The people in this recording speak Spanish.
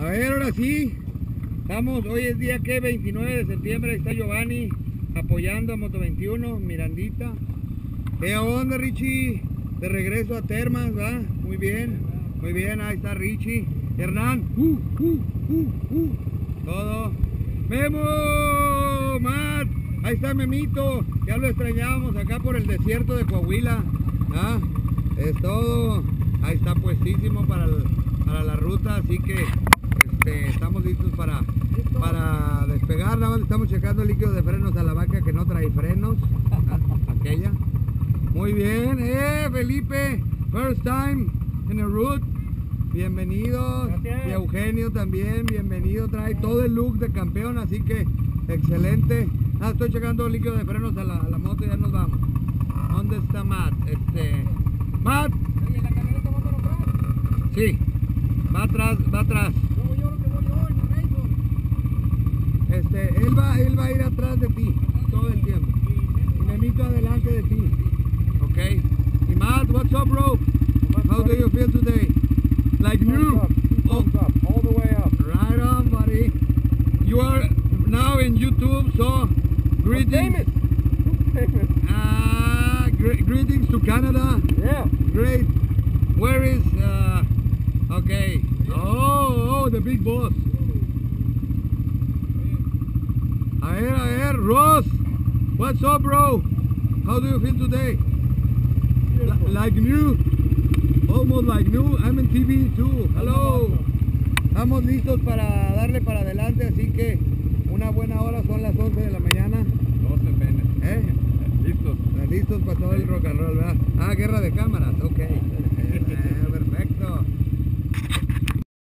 A ver, ahora sí. Estamos, hoy es día que 29 de septiembre, está Giovanni apoyando a Moto 21, Mirandita. ¿Qué onda, Richie? De regreso a Termas, ¿va? Muy bien, muy bien, ahí está Richie. Hernán, uh, uh, uh. Todo. Memo, Matt, ahí está Memito, ya lo extrañábamos acá por el desierto de Coahuila. ¿ah? Es todo, ahí está puestísimo para, para la ruta, así que este, estamos listos para, para despegar. Nada más estamos checando el líquido de frenos a la vaca que no trae frenos. Aquella. Muy bien, eh, Felipe, first time in the route. Bienvenido. Gracias. Y Eugenio también, bienvenido. Trae todo el look de campeón, así que excelente. Ah, estoy checando el líquido de frenos a la, a la moto y ya nos vamos. ¿Dónde está Matt? Este. Matt, sí. Va atrás, va atrás. Este, él va, él va a ir atrás de ti todo el tiempo. Y Memito adelante de ti. Ok. Y Matt, what's up, bro? How do you feel today? Like new? Thumbs up, two Oh, all the way up. right on, buddy. You are now in YouTube, so greetings. Uh, gre- greetings to Canada. Yeah. Great. Where is? Uh, okay. Oh, oh, the big boss. A ver, a ver, Ross. What's up, bro? How do you feel today? Li- like new. Almost like new. I'm in TV too. Hello. Estamos listos para darle para adelante, así que una buena hora son las 11 de la mañana. 12 penes. ¿Eh? Listos. Listos para todo el rock and roll, ¿verdad? Ah, guerra de cámaras, ok.